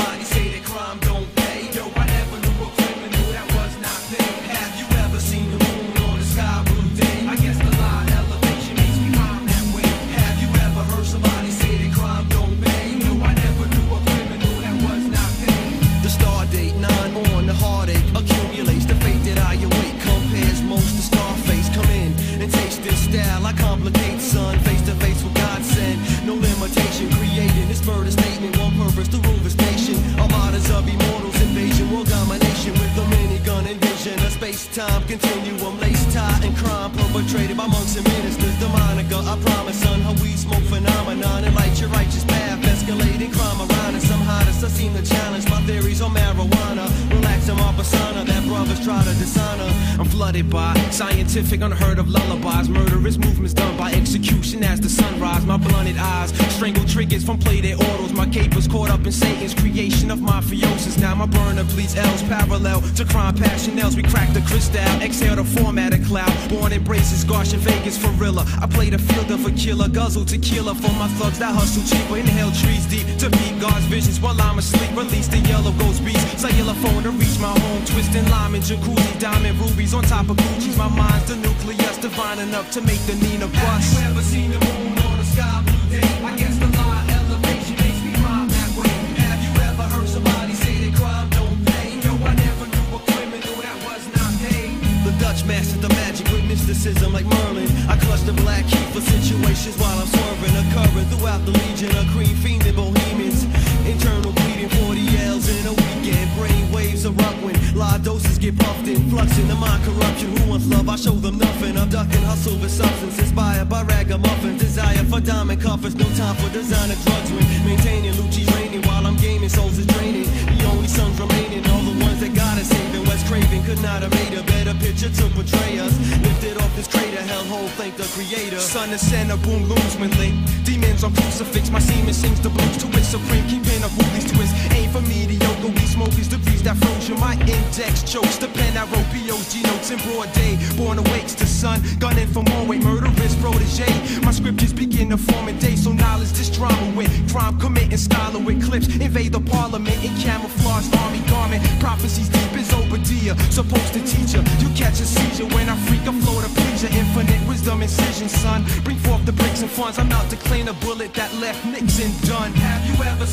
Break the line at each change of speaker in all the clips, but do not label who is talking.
somebody say that crime don't pay. Yo, I
never knew a criminal that was not
paid. Have you ever seen the moon or the sky blue day?
I guess the line elevation makes me high that way.
Have you ever heard somebody say that crime don't pay? No,
I never knew a criminal that was not paid.
The star date nine on the heartache accumulates the fate that I await. Compares most to Starface. Come in and taste this style. I complicate, son. Face to face with God send. No limitation creating this murder statement. One purpose. The continuum, lace tie and crime perpetrated by monks and ministers. The Monica, I promise, son, how we smoke phenomenon and light your righteous path, escalating crime around and some hottest. I seem to challenge my theories on marijuana, relax relaxing my persona that brothers try to dishonor.
I'm flooded by scientific, unheard of lullabies, murderous movements done by execution as the sunrise. My blunted eyes strangle triggers from plated autos. My capers caught up in Satan's creation of mafiosis. Now my burner bleeds L's parallel to crime passionels. We crack the crystal, exhale the formatted cloud. Born in braces, Gosh in Vegas for real. I play the field of a killer, guzzle tequila for my thugs that hustle cheaper. Inhale trees deep to feed God's visions while I'm asleep. Release the yellow ghost beats. Cellular phone to reach my home. Twisting lime and jacuzzi, diamond rubies on top of Gucci's. My mind's the nucleus, divine enough to make the Nina bust. Have
you ever seen the moon on a sky blue day? I guess the line elevation makes me rhyme that way. Have you ever heard somebody say that crime don't pay? Yo, I never knew a criminal
that was not paid.
The Dutch mastered the magic with mysticism like Merlin. I clutch the black key for situations while I'm swerving, occurring throughout the legion of cream fiending bohemians. Internal bleeding, 40 L's in a weekend. Brain waves erupt when live doses Fluxing the mind corruption. Who wants love? I show them nothing. Abducting hustle with substance inspired by ragamuffins. Desire for diamond comforts. No time for designer drugs when maintaining Lucci's raining while I'm gaming. Souls is draining. The only sons remaining. All the ones that God is saving. Wes Craven could not have made a better picture to portray us. Lifted off this crater, hellhole, thank the creator.
Sun and center, boom looms when lit. Demons on crucifix, my semen sings the blues to its Supreme, keeping up woolies twist. Index chokes the pen I wrote PO's G notes in broad day. Born awakes the sun, gunning for more weight, murderous protege. My scriptures begin to form in day, so knowledge this drama with crime committing scholar with clips. Invade the parliament in camouflage army garment. Prophecies deep as Obadiah, supposed to teach ya. You catch a seizure when I freak a flow to please ya. Infinite wisdom, incision, son. Bring forth the bricks and funds. I'm out to clean a bullet that left Nixon done.
Have you ever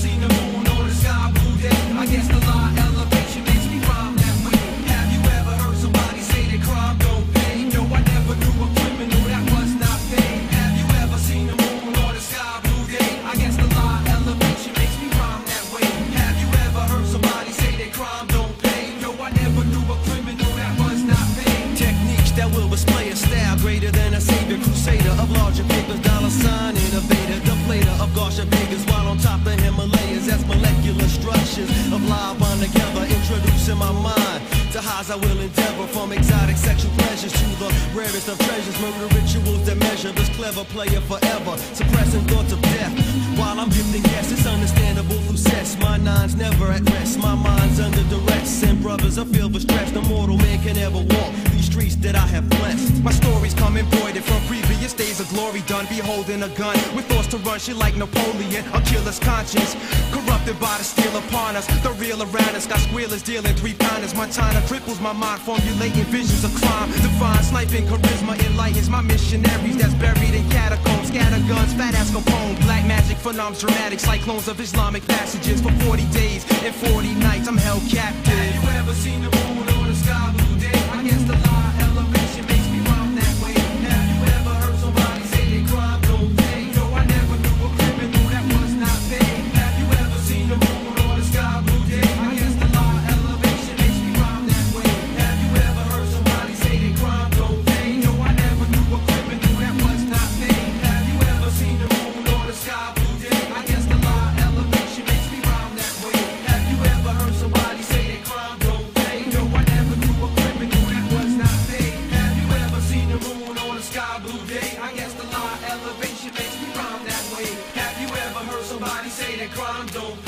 Vegas while on top of Himalayas. That's molecular structures of live bond together, introducing my mind to highs I will endeavor from exotic sexual pleasures to the rarest of treasures. Murder rituals that measure this clever player forever, suppressing thoughts of death. While I'm gifting guests, it's understandable through sets. My nine's never at rest, my mind's under duress, and brothers are filled with stress. No mortal man can ever walk these streets that I have blessed.
My stories come embroidered from previous glory done. Beholding a gun We're forced to run shit like Napoleon. A killer's conscience, corrupted by the steel upon us. The real around us got squealers dealing three pounders. Montana cripples my mind, formulating visions of crime. Divine sniping charisma enlightens my missionaries that's buried in catacombs. Scatter guns, fat ass Capone. Black magic phenoms, dramatic cyclones of Islamic passages. For 40 days and 40 nights, I'm held captive. Have
you ever seen don't